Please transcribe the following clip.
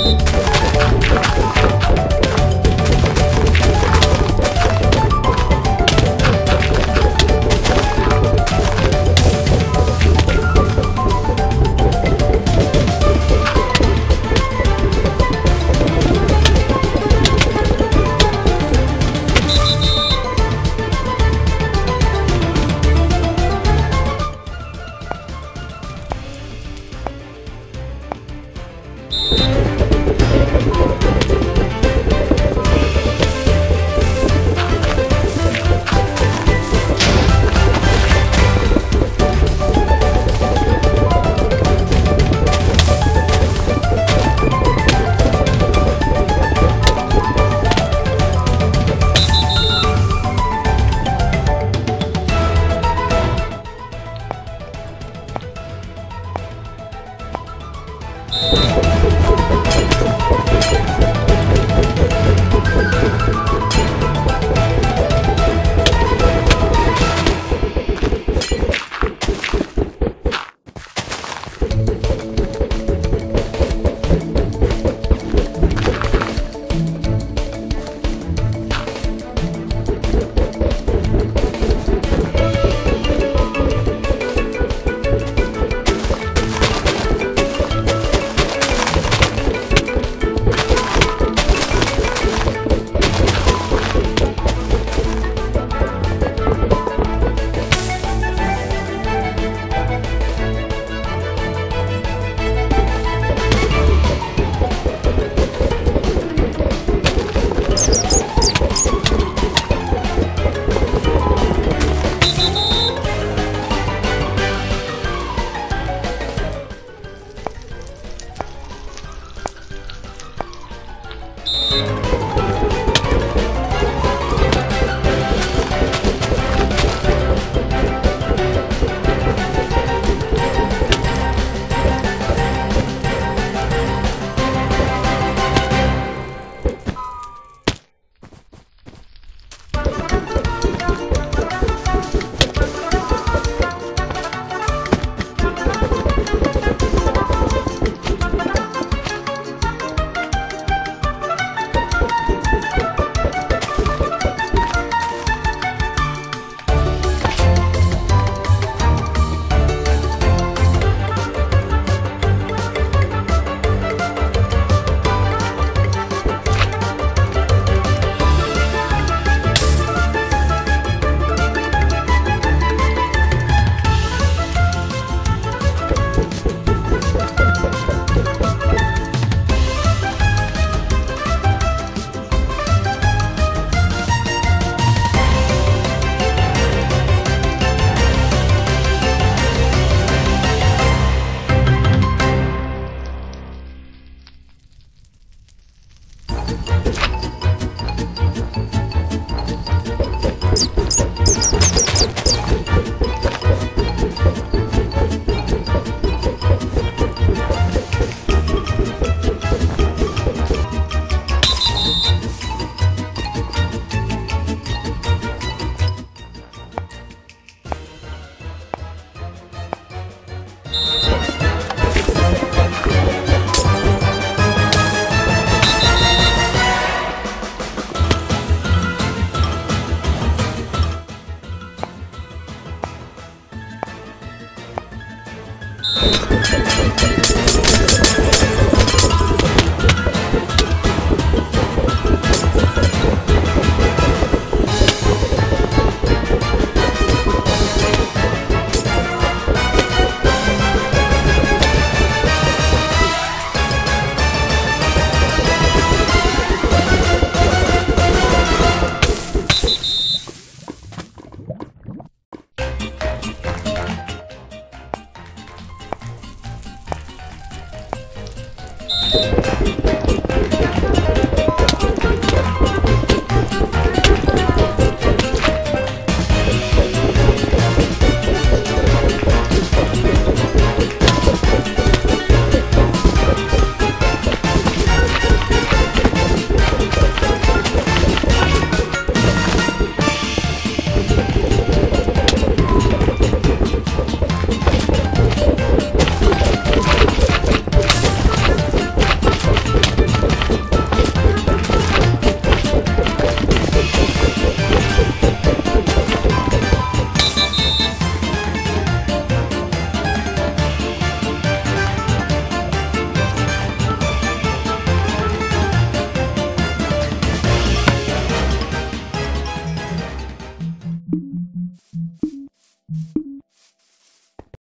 you Thank you.